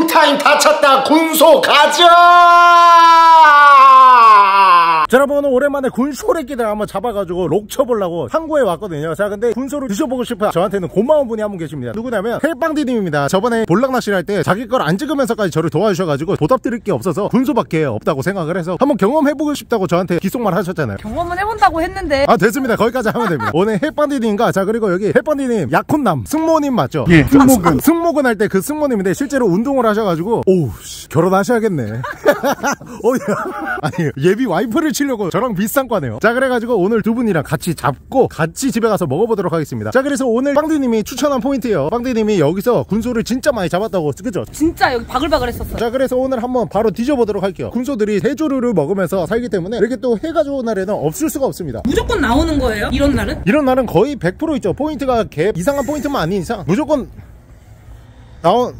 쿨타임 다쳤다. 군소 가자 자 여러분 오늘 오랜만에 군소래끼들 한번 잡아가지고 록 쳐보려고 항구에 왔거든요. 자 근데 군소를 드셔보고 싶어 저한테는 고마운 분이 한 분 계십니다. 누구냐면 헬빵디님입니다. 저번에 볼락낚시를 할 때 자기 걸 안 찍으면서까지 저를 도와주셔가지고 보답 드릴 게 없어서 군소밖에 없다고 생각을 해서 한번 경험해보고 싶다고 저한테 기속말 하셨잖아요. 경험은 해본다고 했는데. 아 됐습니다. 거기까지 하면 됩니다. 오늘 헬빵디님과 자 그리고 여기 헬빵디님 약혼남 승모님 맞죠? 예, 승모근. 승모근 할 때 그 승모님인데 실제로 운동을 하셔가지고 오우 씨, 결혼하셔야겠네. 어, 야. 아니 예비 와이프를 치려고 저랑 비슷한 과네요. 자 그래가지고 오늘 두 분이랑 같이 잡고 같이 집에 가서 먹어보도록 하겠습니다. 자 그래서 오늘 빵디님이 추천한 포인트예요. 빵디님이 여기서 군소를 진짜 많이 잡았다고 그죠? 진짜 여기 바글바글 했었어요. 자 그래서 오늘 한번 바로 뒤져보도록 할게요. 군소들이 해조류를 먹으면서 살기 때문에 이렇게 또 해가 좋은 날에는 없을 수가 없습니다. 무조건 나오는 거예요? 이런 날은? 이런 날은 거의 100% 있죠. 포인트가 개 이상한 포인트만 아닌 이상. 무조건 나온.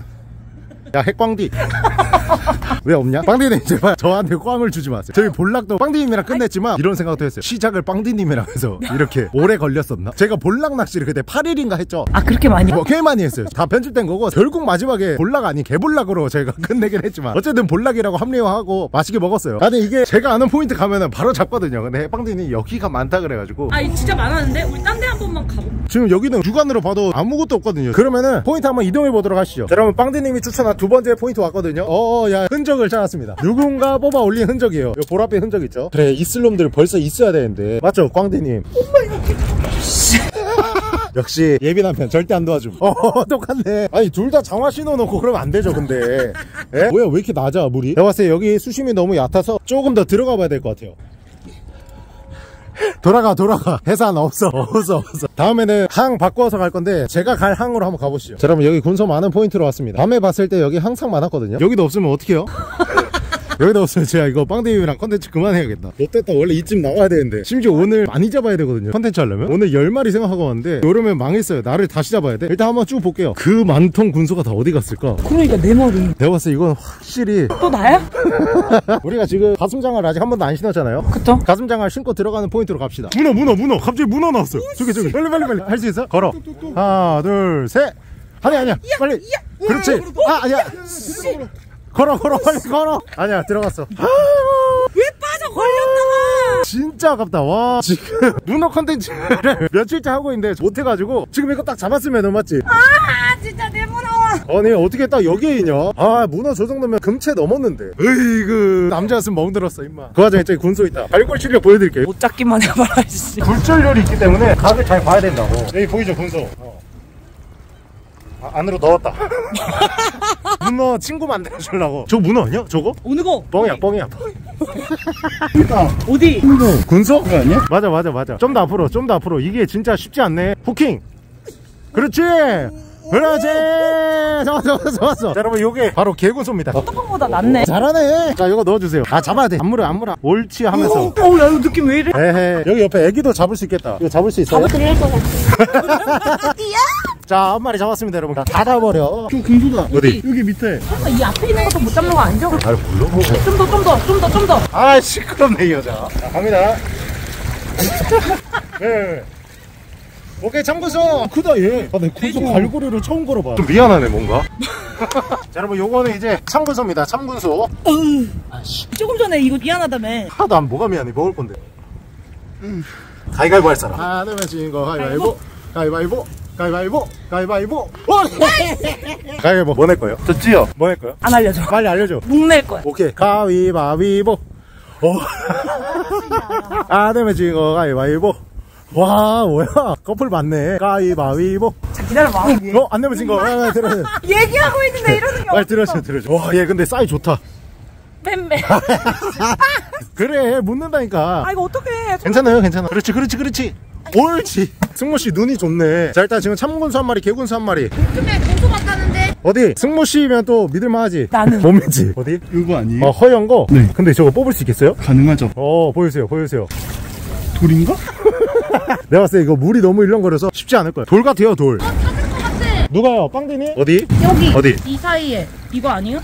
야 핵광디 왜 없냐? 빵디님 제발 저한테 꽝을 주지 마세요. 저희 볼락도 빵디님이랑 끝냈지만 이런 생각도 했어요. 시작을 빵디님이랑 해서 이렇게 오래 걸렸었나? 제가 볼락 낚시를 그때 8일인가 했죠. 아 그렇게 많이? 뭐 꽤 많이 했어요. 다 편집된 거고 결국 마지막에 볼락 아닌 개볼락으로 저희가 끝내긴 했지만 어쨌든 볼락이라고 합리화하고 맛있게 먹었어요. 아, 근데 이게 제가 아는 포인트 가면은 바로 잡거든요. 근데 빵디님 여기가 많다 그래가지고. 아니 진짜 많았는데? 우리 딴 데 한 번만 가볼까? 지금 여기는 주간으로 봐도 아무것도 없거든요. 그러면은 포인트 한번 이동해 보도록 하시죠. 자, 여러분 빵디님이 추천한 두 번째 포인트 왔거든요. 어야 흔적 을 찾았습니다. 누군가 뽑아 올린 흔적이에요. 요 보랏빛 흔적 있죠? 그래 있을 놈들 벌써 있어야 되는데. 맞죠 꽝디님? 역시 예비 남편 절대 안 도와줌. 어 똑같네. 아니 둘 다 장화 신어놓고 그러면 안 되죠 근데. 에? 뭐야 왜 이렇게 낮아 물이? 내가 봤을 때 여기 수심이 너무 얕아서 조금 더 들어가 봐야 될 것 같아요 돌아가 돌아가. 해산 없어 없어 없어. 다음에는 항 바꿔서 갈 건데 제가 갈 항으로 한번 가보시죠. 자 여러분 여기 군소 많은 포인트로 왔습니다. 밤에 봤을 때 여기 항상 많았거든요. 여기도 없으면 어떡해요 여기다 없으면 제가 이거 빵대님이랑 컨텐츠 그만해야겠다 롯데다 원래 이쯤 나와야 되는데 심지어 오늘 많이 잡아야 되거든요 컨텐츠 하려면 오늘 10마리 생각하고 왔는데 이러면 망했어요 나를 다시 잡아야 돼 일단 한번 쭉 볼게요 그 많던 군소가 다 어디 갔을까 그러니까 내 머리 내가 봤을 때 이건 확실히 또 나야? 우리가 지금 가슴장을 아직 한 번도 안 신었잖아요 그쵸? 가슴장을 신고 들어가는 포인트로 갑시다 문어 문어 문어 갑자기 문어 나왔어요 저기 저기 빨리 빨리 빨리 할 수 있어? 걸어 하나 둘셋 아니야 아니야 빨리 그렇지 아 아니야 걸어 걸어 빨리 걸어. 아니야 들어갔어. 왜 빠져 걸렸다가? 진짜 아깝다. 와 지금 문어 컨텐츠를 며칠째 하고 있는데 못해가지고 지금 이거 딱 잡았으면 맞지? 아 진짜 내 무서워. 아니 어떻게 딱 여기에 있냐? 아 문어 저 정도면 금체 넘었는데. 으이그. 남자였으면 멍들었어 임마. 그 와중에 저기 군소 있다. 발골 실력 보여드릴게요. 못 잡기만 해봐라 씨. 굴절률이 있기 때문에 각을 잘 봐야 된다고. 여기 보이죠 군소? 어. 아, 안으로 넣었다. 문어 친구 만들어주려고. 저 문어 아니야? 저거? 어느 거? 뻥이야 뻥이야. 어디? 군소? 그거 아니야? 맞아 맞아 맞아. 좀 더 앞으로 좀 더 앞으로. 이게 진짜 쉽지 않네. 후킹. 그렇지! 그렇지! 좋았어 좋았어 좋았어 자, 여러분 요게 바로 개군소입니다. 떡밥보다 낫네. 잘하네. 자 이거 넣어주세요. 아 잡아야 돼. 안 물어 안 물어 옳지 하면서. 어야 이거 느낌 왜 이래? 에헤. 여기 옆에 애기도 잡을 수 있겠다. 이거 잡을 수 있어요? 잡아드릴 거 같아 자 한 마리 잡았습니다 여러분. 다 닫아버려. 저 금수다. 어디? 여기 밑에. 설마 이 앞에 있는 것도 못 잡는 거 아니죠? 아 물론 좀 더 좀 더 좀 더 좀 더. 아 시끄럽네 이 여자. 자 갑니다. 네. 오케이 참고서. 크다 얘. 아, 내 군소 갈고리를 처음 걸어봐. 좀 미안하네 뭔가. 자 여러분 요거는 이제 참군소입니다 참군소 조금 전에 이거 미안하다며. 하나도 안 뭐가 미안해 먹을 건데. 가위가위보 할 사람. 하나 둘 셋, 거 가위바위보. 가위바위보 가위바위보 가위바위보. 가위바위보. 뭐낼 거예요? 졌지요? 뭐낼 거예요? 안 알려줘. 빨리 알려줘. 묵낼 거야. 오케이. 가위바위보. 어. 아 되면 지금 거 가위바위보. 와 뭐야. 커플 맞네. 가위바위보. 자 기다려봐. 어? 안 내면 진거. 아, 들어줘. 얘기하고 있는데 이러는 게 빨리 들어줘 들어줘. 와얘 근데 사이 좋다. 맴매. 그래 묻는다니까. 아 이거 어떡해. 괜찮아요 괜찮아. 그렇지 그렇지 그렇지 옳지 승모씨 눈이 좋네 자 일단 지금 참군수 한 마리 개군수 한 마리 근데 공소 같다는데 어디 승모씨면 또 믿을만하지 나는. 못 믿지 어디? 이거 아니에요? 어 허연 거? 네. 근데 저거 뽑을 수 있겠어요? 가능하죠. 어 보여주세요 보여주세요 돌인가? 내가 봤을 때 이거 물이 너무 일렁거려서 쉽지 않을 거야 돌 같아요 돌 누가요? 빵디니? 어디? 여기 어디? 이 사이에 이거 아니에요?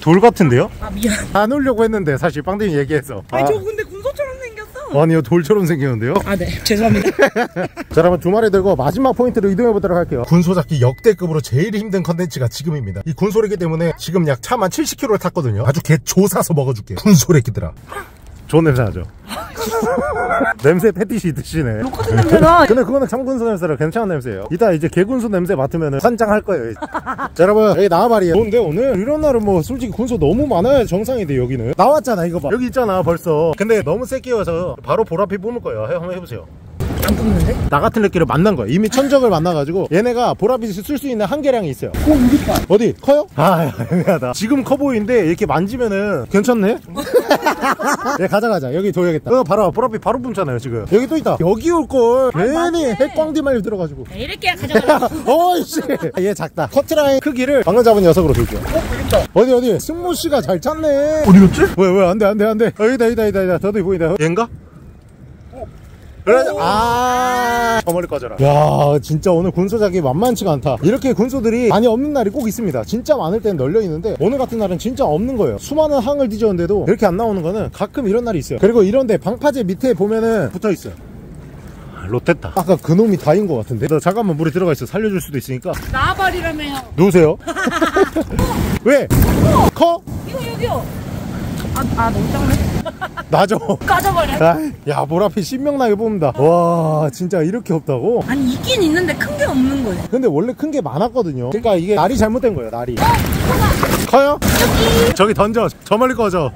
돌 같은데요? 아 미안 안 오려고 했는데 사실 빵디니 얘기해서 아니 아, 저 근데 군소처럼 생겼어 아니 이거 돌처럼 생겼는데요? 아, 네. 죄송합니다. 자 여러분 두 마리 들고 마지막 포인트로 이동해 보도록 할게요 군소 잡기 역대급으로 제일 힘든 컨텐츠가 지금입니다 이 군소래기 때문에 지금 약 차만 70km를 탔거든요 아주 개 조져서 먹어줄게 군소래기들아 좋은 냄새 나죠? 냄새 페티시 드시네. 똑같은 냄새나. 근데 그거는 참군소 냄새라 괜찮은 냄새예요. 이따 이제 개군소 냄새 맡으면 환장할 거예요 자 여러분 여기 나와바리에 좋은데 오늘? 이런 날은 뭐 솔직히 군소 너무 많아야 정상인데 여기는. 나왔잖아 이거 봐. 여기 있잖아 벌써. 근데 너무 새끼여서 바로 보라피 뿜을 거예요. 해- 한번 해보세요 안 뽑는데? 나 같은 느끼를 만난 거야. 이미 천적을 만나가지고 얘네가 보라빛을 쓸 수 있는 한계량이 있어요. 어, 우리 봐. 어디? 커요? 아, 애매하다. 지금 커 보이는데 이렇게 만지면은 괜찮네? 얘 가져가자. 여기 둬야겠다. 어, 바로 보라빛 바로 뿜잖아요, 지금. 여기 또 있다. 여기 올걸. 괜히 맞네. 핵광디 말려 들어가지고. 야, 이렇게 가져가라. 어이씨. 얘 작다. 커트라인 크기를 방금 잡은 녀석으로 줄게요. 어디, 어디? 승모 씨가 잘 찾네. 어디 갔지? 왜, 왜, 안 돼, 안 돼, 안 돼. 어, 여기다, 여기다, 여기다. 저도 보이다. 얘인가? 그래, 아, 저 멀리 꺼져라. 야, 진짜 오늘 군소작이 만만치가 않다. 이렇게 군소들이 많이 없는 날이 꼭 있습니다. 진짜 많을 땐 널려 있는데, 오늘 같은 날은 진짜 없는 거예요. 수많은 항을 뒤졌는데도 이렇게 안 나오는 거는 가끔 이런 날이 있어요. 그리고 이런데 방파제 밑에 보면은 붙어 있어요. 롯됐다. 아까 그놈이 다인 것 같은데? 너 잠깐만 물에 들어가 있어. 살려줄 수도 있으니까. 나발이라며요. 누우세요. 왜? 커? 이거 여기요. 아, 아, 너무 작네. 나죠. 까져버려. 아, 야, 볼 앞에 신명나게 뽑는다. 와, 진짜 이렇게 없다고? 아니, 있긴 있는데 큰 게 없는 거예요. 근데 원래 큰 게 많았거든요. 그러니까 이게 날이 잘못된 거예요, 날이. 커요? 저기 던져. 저 멀리 꺼져.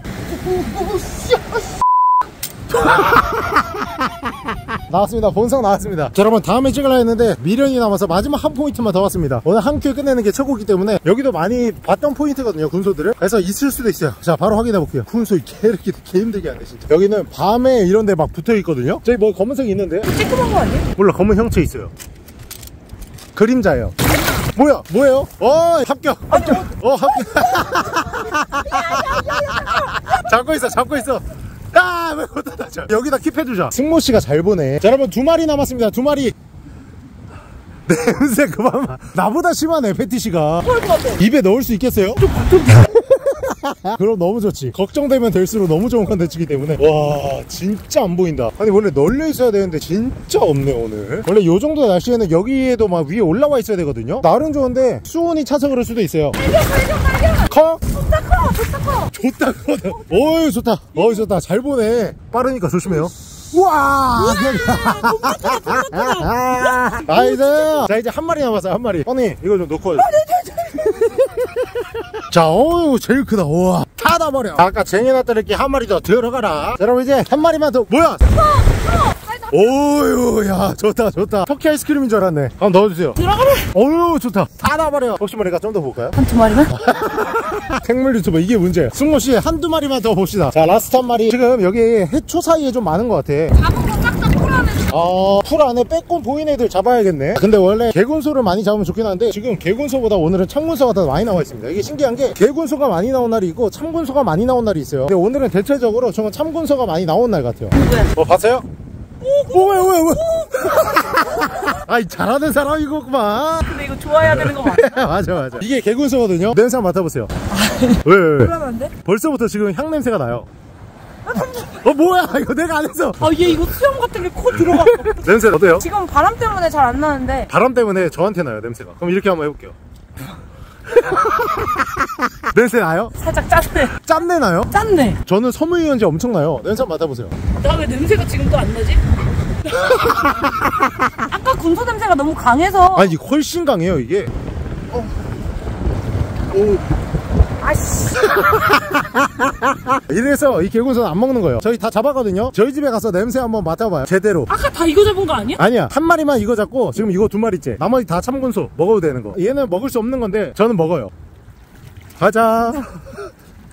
나왔습니다. 본성 나왔습니다. 자, 여러분 다음에 찍으려 했는데 미련이 남아서 마지막 한 포인트만 더 왔습니다. 오늘 한 큐 끝내는 게 최고기 때문에 여기도 많이 봤던 포인트거든요. 군소들을. 그래서 있을 수도 있어요. 자, 바로 확인해 볼게요. 군소 개 이렇게 개 힘들게 하네 진짜. 여기는 밤에 이런 데 막 붙어 있거든요. 저기 뭐 검은색이 있는데 쬐끄만 거 아니에요? 몰라 검은 형체 있어요. 그림자예요. 뭐야? 뭐예요? 어 합격. 합격. 어 합격. 잡고 있어. 잡고 있어. 아, 왜 못하다 여기다 킵해주자. 승모 씨가 잘 보네. 자, 여러분 두 마리 남았습니다. 두 마리. 냄새 그만. 마. 나보다 심하네 패티시가. 입에 넣을 수 있겠어요? 그럼 너무 좋지. 걱정되면 될수록 너무 좋은 컨텐츠이기 때문에. 와, 진짜 안 보인다. 아니, 원래 널려 있어야 되는데, 진짜 없네, 오늘. 원래 요 정도 날씨에는 여기에도 막 위에 올라와 있어야 되거든요. 날은 좋은데, 수온이 차서 그럴 수도 있어요. 커? 좋다 커, 좋다 커. 좋다, 그러네. 어이, 좋다. 어이, 좋다. 잘 보네. 빠르니까 조심해요. 우와! nice! 자, 이제 한 마리 남았어요, 한 마리. 언니, 이거 좀 놓고. 자, 어우, 제일 크다. 우와. 닫아버려. 아까 쟁여놨던 이렇게 한 마리 더 들어가라. 자, 여러분, 이제 한 마리만 더. 뭐야? 오유, 야, 좋다, 좋다. 터키 아이스크림인 줄 알았네. 한번 넣어주세요. 들어가라. 어유, 좋다. 닫아버려. 혹시 모르니까 좀 더 볼까요? 한 두 마리만? 생물 유튜버 이게 문제예요 승모씨 한두 마리만 더 봅시다 자 last 한 마리 지금 여기 해초 사이에 좀 많은 것 같아 어, 풀 안에 빼꼼 보이는 애들 잡아야겠네 근데 원래 개군소를 많이 잡으면 좋긴 한데 지금 개군소보다 오늘은 참군소가 더 많이 나와 있습니다 이게 신기한 게 개군소가 많이 나온 날이 있고 참군소가 많이 나온 날이 있어요 근데 오늘은 대체적으로 저는 참군소가 많이 나온 날 같아요? 뭐 봤어요? 오, 왜, 왜, 왜? 아이, 잘하는 사람이구만. 근데 이거 좋아해야 되는 거 맞아? 맞아, 맞아. 이게 개군소거든요. 냄새 한번 맡아보세요. 왜, 왜, 왜? 불안한데? 벌써부터 지금 향 냄새가 나요. 어 뭐야 이거 내가 안 했어 아, 얘 이거 수염 같은 게 코 들어가. 냄새 어때요? 지금 바람 때문에 잘 안 나는데. 바람 때문에 저한테 나요 냄새가 그럼 이렇게 한번 해볼게요 냄새 나요? 살짝 짠네. 짠내 나요? 짠네. 저는 섬유유연제 엄청 나요 냄새 한번 맡아보세요 나 왜 냄새가 지금 또 안 나지? 아까 군소 냄새가 너무 강해서. 아니 훨씬 강해요 이게 아씨. 이래서 이 개군소는 안 먹는 거예요. 저희 다 잡았거든요. 저희 집에 가서 냄새 한번 맡아봐요. 제대로. 아까 다 이거 잡은 거 아니야? 아니야. 한 마리만 이거 잡고 지금 이거 두 마리째. 나머지 다 참군소. 먹어도 되는 거. 얘는 먹을 수 없는 건데 저는 먹어요. 가자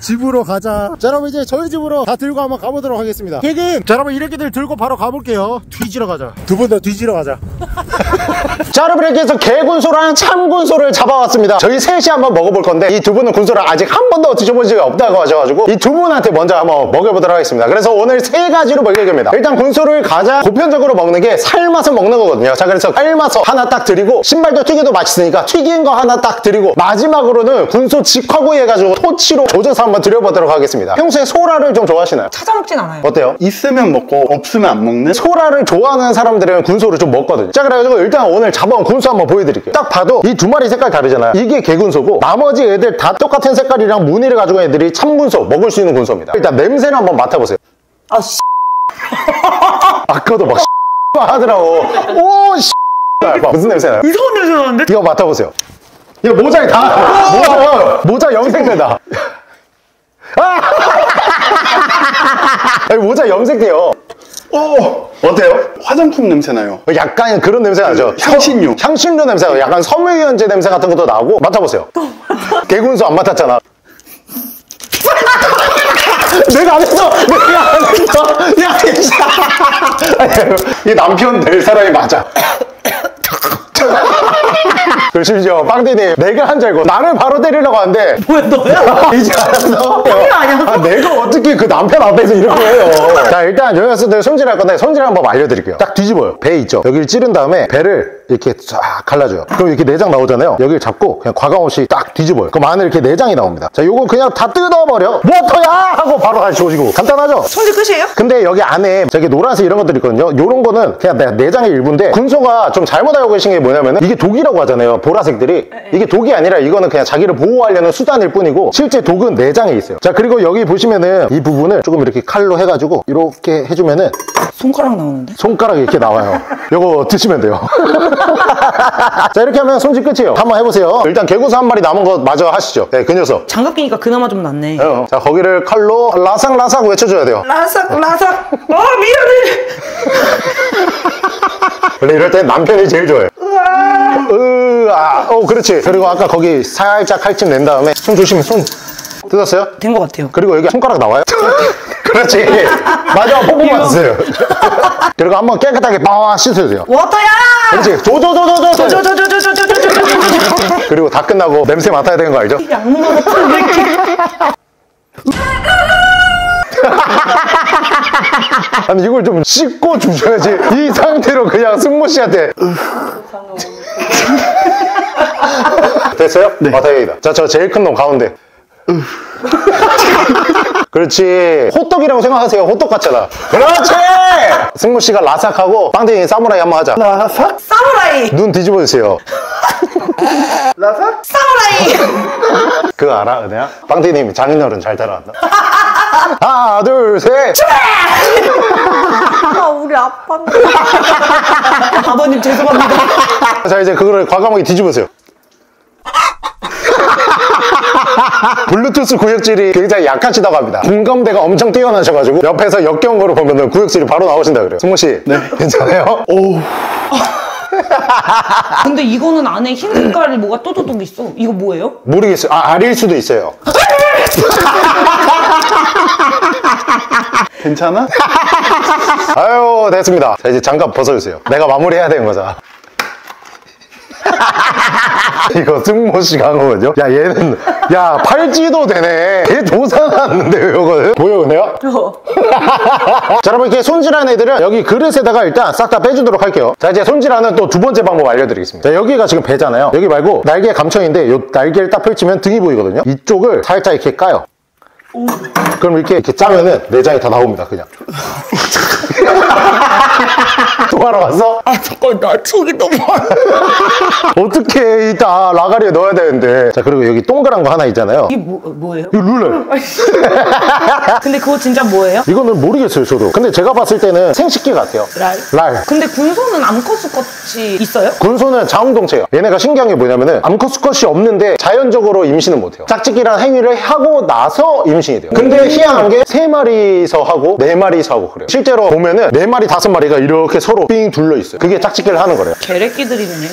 집으로 가자. 자 여러분 이제 저희 집으로 다 들고 한번 가보도록 하겠습니다. 퇴근 자 여러분 이렇게들 들고 바로 가볼게요. 뒤지러 가자. 두분더 뒤지러 가자. 자 여러분 이렇게 해서 개군소랑 참군소를 잡아왔습니다. 저희 셋이 한번 먹어볼 건데 이 두 분은 군소를 아직 한 번도 드셔본 적이 없다고 하셔가지고 이 두 분한테 먼저 한번 먹여보도록 하겠습니다. 그래서 오늘 세 가지로 먹일 겁니다. 일단 군소를 가장 보편적으로 먹는 게 살맛을 먹는 거거든요. 자 그래서 살맛서 하나 딱 드리고 신발도 튀겨도 맛있으니까 튀긴 거 하나 딱 드리고 마지막으로는 군소 직화구이 해가지고 토치로 조져서 한번 드려보도록 하겠습니다 평소에 소라를 좀 좋아하시나요? 찾아 먹진 않아요. 어때요? 있으면 먹고 없으면 안 먹는? 소라를 좋아하는 사람들은 군소를 좀 먹거든요. 자, 그래가지고 일단 오늘 잡아온 군소 한번 보여드릴게요. 딱 봐도 이 두 마리 색깔 다르잖아요. 이게 개군소고 나머지 애들 다 똑같은 색깔이랑 무늬를 가지고 애들이 참군소, 먹을 수 있는 군소입니다. 일단 냄새를 한번 맡아보세요. 아, 씨. 아까도 막 하더라고. 오, 씨. 막 무슨 냄새 나요? 이상한 냄새 나는데? 이거 맡아보세요. 이거 모자에 다, 모자, 모자 염색된다. 아! 모자 염색돼요. 오! 어때요? 화장품 냄새 나요. 약간 그런 냄새 나죠? 향신료. 향신료 냄새 나요. 약간 섬유유연제 냄새 같은 것도 나고 맡아보세요. 개군수 안 맡았잖아. 내가 안 했어! 내가 안 했어! 야, 진짜! 이 남편 될 사람이 맞아. 그 심지어 빵디님 내가 한 줄 알고 나를 바로 때리려고 하는데 뭐야, 너야? 이제 알았어? 아니야? 아, 내가 어떻게 그 남편 앞에서 이렇게 해요? 자, 일단 여기 왔을 때 손질할 건데 손질 한번 알려드릴게요. 딱 뒤집어요. 배 있죠? 여기를 찌른 다음에 배를 이렇게 쫙 갈라줘요. 그럼 이렇게 내장 나오잖아요. 여기를 잡고 그냥 과감 없이 딱 뒤집어요. 그럼 안에 이렇게 내장이 나옵니다. 자, 요거 그냥 다 뜯어버려. 뭐터야! 하고 바로 다시 조지고. 간단하죠? 손질 끝이에요? 근데 여기 안에 저기 노란색 이런 것들 있거든요. 요런 거는 그냥 내- 내장의 일부인데 군소가 좀 잘못 알고 계신 게 뭐냐면은 이게 독이라고 하잖아요. 보라색들이. 이게 독이 아니라 이거는 그냥 자기를 보호하려는 수단일 뿐이고 실제 독은 내장에 있어요. 자, 그리고 여기 보시면은 이 부분을 조금 이렇게 칼로 해가지고 이렇게 해주면은 손가락 나오는데? 손가락이 이렇게 나와요. 요거 드시면 돼요. 자, 이렇게 하면 손질 끝이에요. 한번 해보세요. 일단 개구수 한 마리 남은 거 마저 하시죠. 네, 그 녀석. 장갑 끼니까 그나마 좀 낫네. 어, 자, 거기를 칼로 라삭라삭 외쳐줘야 돼요. 라삭, 라삭. 어, 미안해. 원래 이럴 땐 남편이 제일 좋아해. 으아. 어, 그렇지. 그리고 아까 거기 살짝 칼집 낸 다음에 손 조심해, 손. 뜯었어요? 된 것 같아요. 그리고 여기 손가락 나와요? 그렇지. 마지막 뽀뽀 맞으세요. 그리고 한번 깨끗하게 빡 씻어주세요. 워터야! 그렇지. 조조조조조. 저저저저저저저저저 그리고 다 끝나고 냄새 맡아야 되는 거 알죠? 양모 같은 느낌. 아니 이걸 좀 씻고 주셔야지 이 상태로 그냥 승모 씨한테 됐어요? 네. 아 다행이다 자 저 제일 큰 놈 가운데 그렇지 호떡이라고 생각하세요 호떡 같잖아 그렇지 승모 씨가 라삭하고 빵댕이 사무라이 한번 하자 라삭? 사무라이! 눈 뒤집어 주세요 라삭? 사무라이! 그거 알아 은혜야? 빵댕이님 장인어른 잘 따라한다 하나 둘 셋 아, 우리 아빠인데. 아버님 죄송합니다. 자 이제 그거를 과감하게 뒤집으세요 블루투스 구역질이 굉장히 약하시다고 합니다 공감대가 엄청 뛰어나셔가지고 옆에서 역겨운 거로 보면은 구역질이 바로 나오신다 그래요 승모 씨 네 괜찮아요? 오. 근데 이거는 안에 흰 색깔이 뭐가 또또또 있어. 이거 뭐예요? 모르겠어요 아 알일 수도 있어요 괜찮아? 아유 됐습니다 자 이제 장갑 벗어주세요 내가 마무리해야 되는 거잖아 이거 승모 씨가 한 거거든요? 야 얘는 야 팔찌도 되네. 얘 조사 났는데 이거는 보여 은혜야? 자 여러분 이렇게 손질한 애들은 여기 그릇에다가 일단 싹 다 빼주도록 할게요. 자 이제 손질하는 또 두 번째 방법 알려드리겠습니다. 자 여기가 지금 배잖아요. 여기 말고 날개 감청인데 요 날개를 딱 펼치면 등이 보이거든요? 이쪽을 살짝 이렇게 까요 그럼 이렇게 이렇게 짜면은 내장이 다 나옵니다 그냥 또 하러 왔어? 아, 잠깐, 나 속이 너무. 어떻게 이따 라가리에 넣어야 되는데 자 그리고 여기 동그란 거 하나 있잖아요 이게 뭐, 뭐예요? 이거 룰렛 근데 그거 진짜 뭐예요? 이거는 모르겠어요 저도 근데 제가 봤을 때는 생식기 같아요 랄. 랄 근데 군소는 암컷 수컷이 있어요? 군소는 자웅동체예요. 얘네가 신기한 게 뭐냐면은 암컷 수컷이 없는데 자연적으로 임신은 못해요. 짝짓기란 행위를 하고 나서 임신 이 돼요. 근데 희한한 게 세 마리서 하고 네 마리서 하고 그래요. 실제로 보면은 네 마리 다섯 마리가 이렇게 서로 삥 둘러 있어요. 그게 짝짓기를 하는 거래요. 개래끼들이네.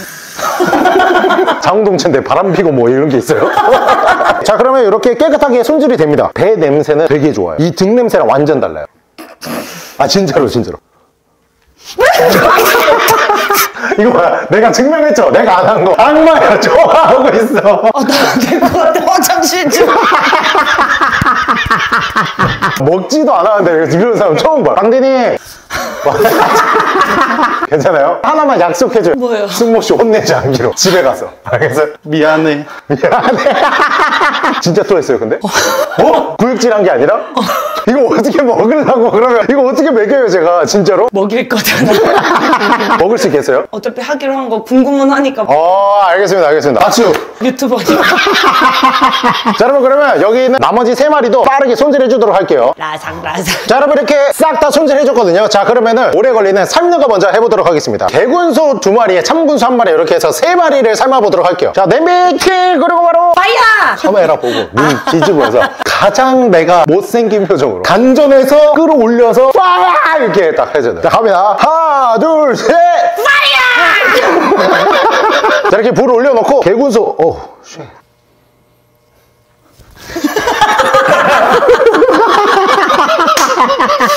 자웅동체인데 바람 피고 뭐 이런 게 있어요? 자 그러면 이렇게 깨끗하게 손질이 됩니다. 배 냄새는 되게 좋아요. 이 등 냄새랑 완전 달라요. 아 진짜로 진짜로. 이거 뭐야? 내가 증명했죠? 내가 안 한 거. 악마야, 좋아하고 있어. 아, 나될것 같아. 화장실 좀. 먹지도 않았는데 이런 사람 처음 봐. 강대님. 괜찮아요? 하나만 약속해줘요. 뭐예요? 승모 씨 혼내지 않기로. 집에 가서. 알겠어요? 미안해. 미안해. 진짜 또 했어요, 근데? 어? 구역질한 게 아니라? 이거 어떻게 먹으려고 그러면 이거 어떻게 먹여요, 제가 진짜로? 먹일 거잖아. 먹을 수 있겠어요? 어차피 하기로 한 거 궁금은 하니까 어, 알겠습니다, 알겠습니다. 박수. 유튜버니까. 자, 여러분 그러면 여기 있는 나머지 세 마리도 빠르게 손질해 주도록 할게요. 라상 라상. 자 여러분 이렇게 싹 다 손질해 줬거든요 자 그러면은 오래 걸리는 삶는 거 먼저 해보도록 하겠습니다 개군소 두 마리에 참군소 한 마리 이렇게 해서 세 마리를 삶아 보도록 할게요 자 냄비 킬 그리고 바로 파이야! 카메라 보고 눈 뒤집으면서 가장 내가 못생긴 표정으로 간전해서 끌어올려서 파야 이렇게 딱 해줘야 돼자 갑니다. 하나 둘셋! 파야 자 이렇게 불을 올려놓고 개군소 oh shit.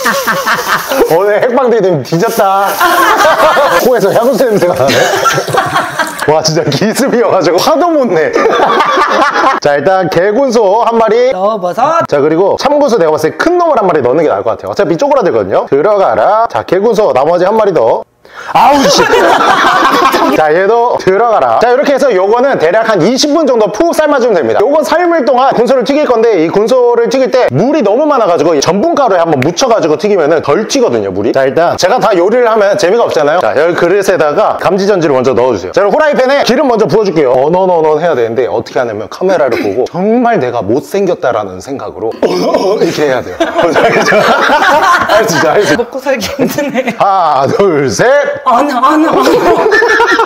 오늘 핵방되게 되면 뒤졌다. 코에서 향수 냄새가 나네. 와 진짜 기습이어가지고 화도 못 내. 자 일단 개군소 한 마리. 넣어버섯. 자 그리고 참군소 내가 봤을 때 큰 놈을 한 마리 넣는 게 나을 것 같아요. 어차피 쪼그라들거든요. 들어가라. 자 개군소 나머지 한 마리 더. 아우 씨. 자 얘도 들어가라. 자 이렇게 해서 요거는 대략 한 20분 정도 푹 삶아주면 됩니다. 요건 삶을 동안 군소를 튀길 건데 이 군소를 튀길 때 물이 너무 많아가지고 이 전분가루에 한번 묻혀가지고 튀기면은 덜 튀거든요 물이. 자 일단 제가 다 요리를 하면 재미가 없잖아요. 자 여기 그릇에다가 감지전지를 먼저 넣어주세요. 자 그리고 후라이팬에 기름 먼저 부어줄게요. 어넌어넌 해야 되는데 어떻게 하냐면 카메라를 보고 정말 내가 못생겼다라는 생각으로 이렇게 해야 돼요. 알죠? 알죠? 알죠? 먹고 살기 힘드네. 하나 둘 셋. 아나 아나 아나.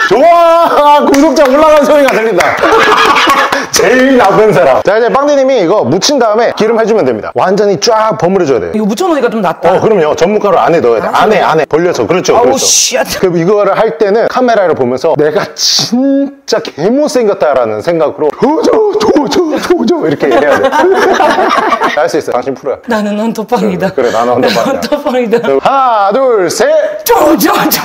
좋아! 구독자 올라가는 소리가 들린다 제일 나쁜 사람 자 이제 빵디님이 이거 묻힌 다음에 기름 해주면 됩니다 완전히 쫙 버무려줘야 돼요 이거 묻혀놓으니까 좀 낫다. 어 그럼요 전문가루 안에 넣어야 돼 안에 안에 벌려서 그렇죠 아우 그렇죠 씨. 그럼 이거를 할 때는 카메라를 보면서 내가 진짜 개못생겼다라는 생각으로 도저 도저 도저 이렇게 해야 돼 할 수 있어 당신 프로야 나는 헌터팡이다. 그래, 나는 헌터팡이다. 헌터팡이다. 하나 둘셋 쪼쪼쪼.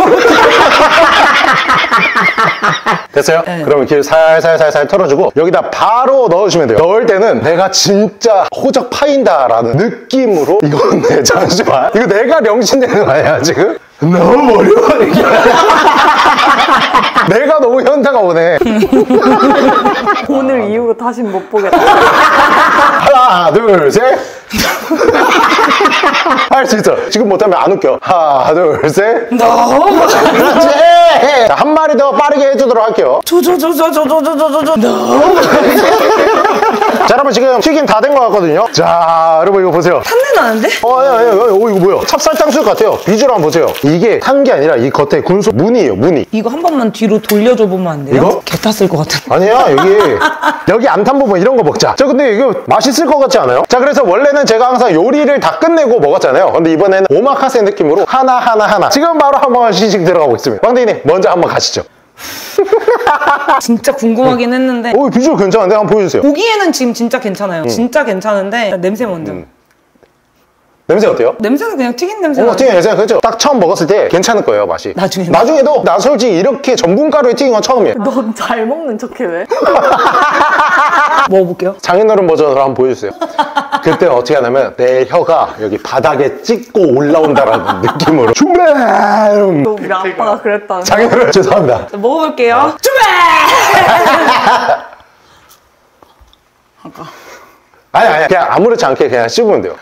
됐어요? 네. 그러면 길 살살살살 털어주고 여기다 바로 넣어주시면 돼요 넣을 때는 내가 진짜 호적 파인다라는 느낌으로 이건 내 잠시만 이거 내가 명신되는 거 아니야 지금? 너무 어려워 이게 내가 너무 현타가 오네. 오늘 이후로 다신 못 보겠다. 하나 둘 셋. 할 수 있어. 지금 못하면 안 웃겨. 하나 둘 셋. 너무 그렇지. 자, 한 마리 더 빠르게 해주도록 할게요. 조조조조조조조조조 너무 자 여러분 지금 튀김 다 된 것 같거든요 자 여러분 이거 보세요 탄내 나는데? 어, 야, 야, 야, 어, 이거 뭐야? 찹쌀탕수육 같아요. 비주얼 한번 보세요. 이게 탄 게 아니라 이 겉에 군소 무늬예요, 무늬. 이거 한 번만 뒤로 돌려줘 보면 안 돼요? 이거? 개 탔을 것 같은데. 아니야, 여기, 여기 안 탄 부분 이런 거 먹자. 저 근데 이거 맛있을 것 같지 않아요? 자, 그래서 원래는 제가 항상 요리를 다 끝내고 먹었잖아요. 근데 이번에는 오마카세 느낌으로 하나, 하나, 하나. 지금 바로 한번 시식 들어가고 있습니다. 빵대님, 먼저 한번 가시죠. 진짜 궁금하긴 했는데 오, 비주얼 괜찮은데? 한번 보여주세요. 보기에는 지금 진짜 괜찮아요. 진짜 괜찮은데 냄새 먼저. 냄새 어때요? 냄새는 그냥 튀긴 냄새. 어, 나. 튀긴 냄새 그죠? 딱 처음 먹었을 때 괜찮을 거예요, 맛이. 나중에는? 나중에도, 나 솔직히 이렇게 전분가루에 튀긴 건 처음이에요. 넌 잘 먹는 척해 왜? 먹어볼게요. 장인어른 버전으로 한번 보여주세요. 그때 어떻게 하냐면 내 혀가 여기 바닥에 찍고 올라온다라는 느낌으로 준비! 너 우리 아빠가 그랬다는. 장인어른 죄송합니다. 자, 먹어볼게요. 준비! 아까 아니 아니 그냥 아무렇지 않게 그냥 씹으면 돼요.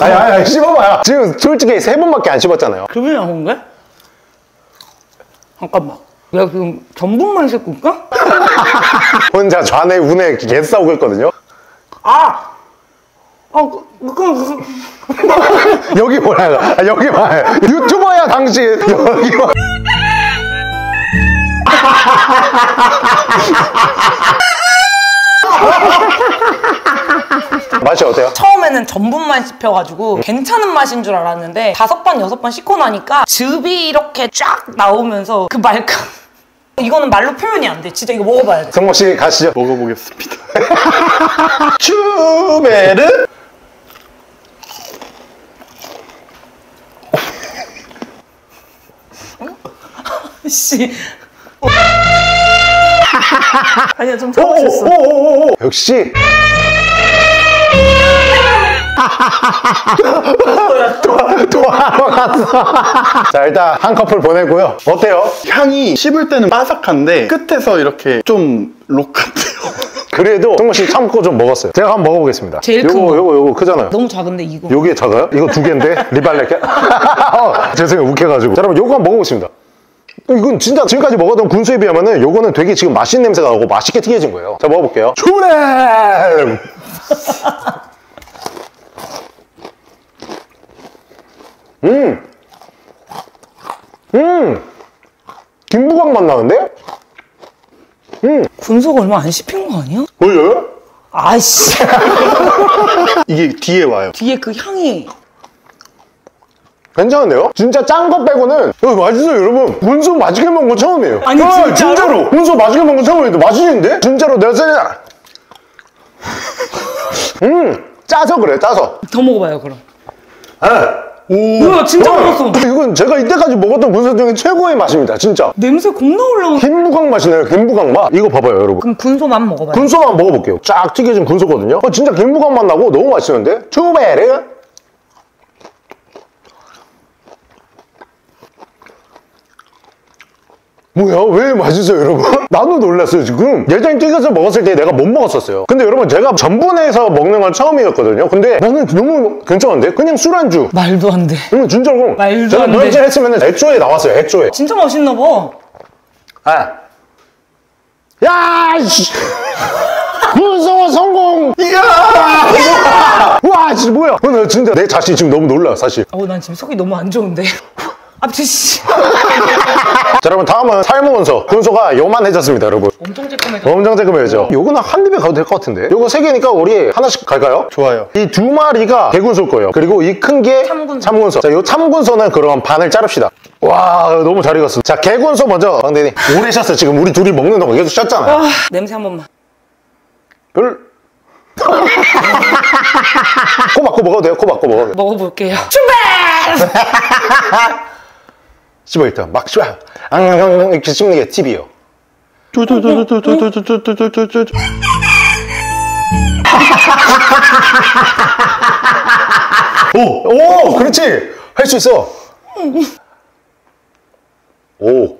아니 아니 아니 씹어봐요. 지금 솔직히 세 번밖에 안 씹었잖아요. 그분이 나온 거야? 잠깐만. 내가 지금 전분만 씻고 있까? 혼자 좌뇌 우뇌 개 싸우고 있거든요. 아! 아, 그, 그, 그, 여기 뭐야? 아, 여기 봐. 유튜버야 당신. 여기 봐. 맛이 어때요? 처음에는 전분만 씹혀가지고 음. 괜찮은 맛인 줄 알았는데 다섯 번, 여섯 번 씹고 나니까 즙이 이렇게 쫙 나오면서 그 말끔 이거는 말로 표현이 안 돼. 진짜 이거 먹어봐야 돼. 성모 씨 가시죠. 먹어보겠습니다. 추베르 어? 씨. 어. 아니야 좀 참으셨어. 오오오오오. 역시. 도와러 갔어 자 일단 한 커플 보내고요. 어때요? 향이 씹을 때는 바삭한데 끝에서 이렇게 좀록 같아요. 그래도 승모 씨 참고 좀 먹었어요. 제가 한번 먹어보겠습니다. 제일 큰 요거 거. 요거 요거 크잖아요. 너무 작은데 이거. 요게 작아요? 이거 두 개인데? 리발레게 어, 죄송해요. 욱해가지고. 자 여러분 요거 한번 먹어보겠습니다. 이건 진짜 지금까지 먹었던 군수에 비하면은 요거는 되게 지금 맛있는 냄새가 나고 맛있게 튀겨진 거예요. 자 먹어볼게요. 주렘 음! 김부각 맛 나는데? 군소가 얼마 안 씹힌 거 아니야? 보여요? 아이씨. 이게 뒤에 와요. 뒤에 그 향이. 괜찮은데요? 진짜 짠 거 빼고는 어, 맛있어요 여러분 군소 맛있게 먹은 거 처음이에요 아니, 아, 진짜로? 군소 맛있게 먹은 거 처음이에요 맛있는데? 진짜로 내가 진짜 음 짜서 그래 짜서 더 먹어봐요 그럼. 아. 뭐야 진짜 먹었어. 이건 제가 이때까지 먹었던 군소 중에 최고의 맛입니다 진짜 냄새 겁나 올라오네. 김부각 맛이네요 김부각 맛 이거 봐봐요 여러분 그럼 군소만 먹어봐요. 군소만 먹어볼게요 쫙 튀겨진 군소거든요 어, 진짜 김부각 맛 나고 너무 맛있는데 투베르 뭐야 왜 맛있어요 여러분? 나도 놀랐어요 지금 예전에 튀겨서 먹었을 때 내가 못 먹었었어요 근데 여러분 제가 전분해서 먹는 건 처음이었거든요 근데 나는 너무 괜찮은데? 그냥 술안주 말도 안 돼. 음, 진짜로 말도 제가 안 돼. 노래질 했으면 애초에 나왔어요 애초에 진짜 맛있나 봐. 아. 야, 씨. 군소 성공! 이야! 와, 진짜 뭐야? 어, 나 진짜 내 자신 지금 너무 놀라, 사실. 어, 난 지금 속이 너무 안 좋은데. 씨. 자, 여러분, 다음은 삶은원소. 군소가 요만해졌습니다, 여러분. 엄청 쬐끔해져. 엄청 쬐끔해져. 요거는 한 입에 가도 될 것 같은데? 요거 세 개니까 우리 하나씩 갈까요? 좋아요. 이 두 마리가 개군소일 거예요. 그리고 이 큰 게 참군소. 참군소. 자, 요 참군소는 그럼 반을 자릅시다. 와, 너무 잘 익었어. 자, 개군소 먼저, 왕대님. 오래 쉬었어. 지금 우리 둘이 먹는 동안 계속 쉬었잖아요. 아, 냄새 한 번만. 별. 코 막고 먹어도 돼요? 코 막고 먹어도 돼요? 먹어볼게요. 출발! 스웨이터 막 쏴! 앙앙앙 이렇게 씹는 게 팁이에요 오! 오! 그렇지! 할 수 있어! 오!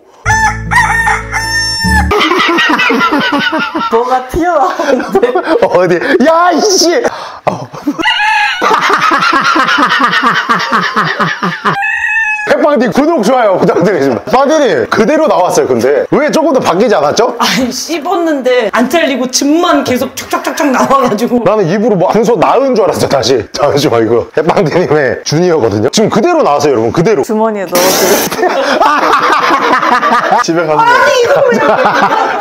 뭐가 튀어나오는데? 어디? 야, 이씨! 어. 백방님 구독, 좋아요 부탁드리겠습니다. 파디님 그대로 나왔어요, 근데. 왜 조금 더 바뀌지 않았죠? 아니, 씹었는데 안 잘리고 즙만 계속 촉촉촉촉 나와가지고. 나는 입으로 뭐 군소 나은 줄 알았어, 다시. 잠시만, 이거. 백방디님의 주니어거든요? 지금 그대로 나왔어요, 여러분, 그대로. 주머니에 넣어드릴게요. 집에 가서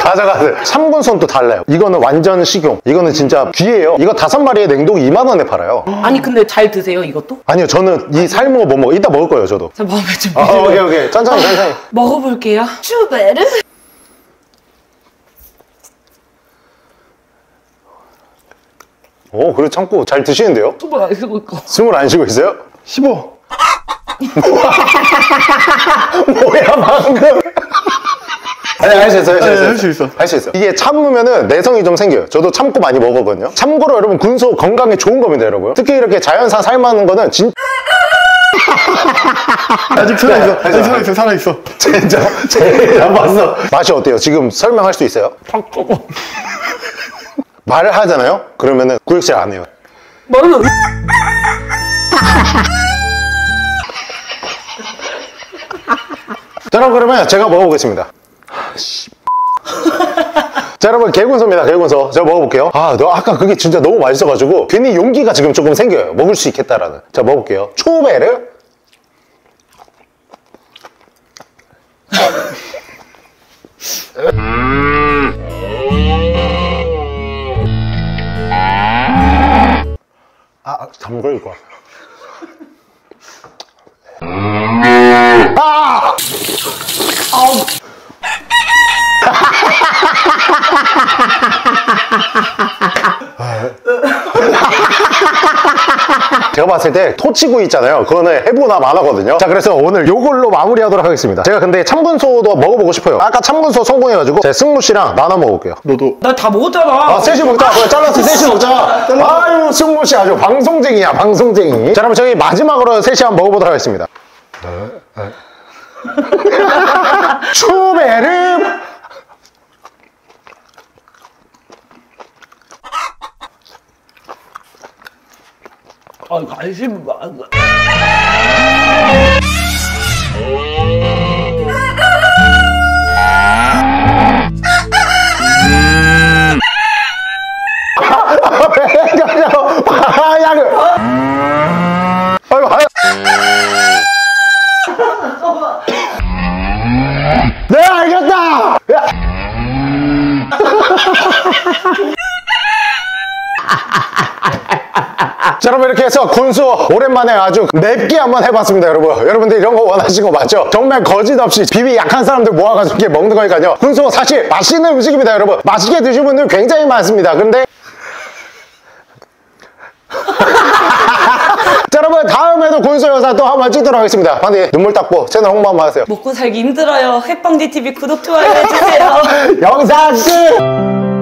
가져가세요. 삼군손 또 달라요. 이거는 완전 식용. 이거는 진짜 귀해요. 이거 다섯 마리에 냉동 2만 원에 팔아요. 아니, 근데 잘 드세요, 이것도? 아니요, 저는 이 삶은 거못 먹어. 이따 먹을 거예요, 저도. 자, 마음에 좀 아, 들어요. 오케이, 오케이. 천천히, 천천히. 먹어볼게요. 슈베르? 오, 그래 참고 잘 드시는데요? 소문 안 쓰고 있고. 숨을 안 쉬고 있어요? 15. 뭐야, 방금. 아니, 할 수 있어, 할수 네, 있어. 할 수 있어. 할 수 있어. 이게 참으면은 내성이 좀 생겨요. 저도 참고 많이 먹었거든요. 참고로 여러분, 군소 건강에 좋은 겁니다, 여러분. 특히 이렇게 자연산 삶아는 거는 진 아직 살아있어. 아직 살아있어. 살아있어. 진짜 제일 안 봤어. 맛이 어때요? 지금 설명할 수 있어요? 말을 하잖아요? 그러면은 구역질 안 해요. 말로. 자, 여러분 그러면 제가 먹어보겠습니다. 씨. 자 여러분 개군소입니다 개군소. 제가 먹어볼게요. 아 너 아까 그게 진짜 너무 맛있어가지고 괜히 용기가 지금 조금 생겨요. 먹을 수 있겠다라는. 자 먹어볼게요. 초베르? 아 잠글 거 아! 제가 봤을 때 토치구이 있잖아요. 그거는 해보나 마나거든요. 자, 그래서 오늘 요걸로 마무리하도록 하겠습니다. 제가 근데 참군소도 먹어보고 싶어요. 아까 참군소 성공해가지고 제 승무 씨랑 나눠 먹을게요. 너도 나 다 먹었잖아. 아, 셋이 먹자. 그래, 잘라서 셋이 먹자. 아유, 승무 씨 아주 방송쟁이야, 방송쟁이. 자, 그럼 저희 마지막으로 셋이 한번 먹어보도록 하겠습니다. 추베름! 아, 관심 많아. 하얀 아이고 하얀 네 알겠다 야. 자 여러분 이렇게 해서 군수 오랜만에 아주 맵게 한번 해봤습니다 여러분. 여러분들 이런 거 원하시는 거 맞죠? 정말 거짓 없이 비비 약한 사람들 모아가지고 이렇게 먹는 거니까요. 군수 사실 맛있는 음식입니다 여러분. 맛있게 드시는 분들 굉장히 많습니다. 근데 자 여러분 다음에도 군수 영상 또 한번 찍도록 하겠습니다. 반디 눈물 닦고 채널 홍보 한번 하세요. 먹고 살기 힘들어요. 핵방지 TV 구독 좋아요 해주세요. 영상 끝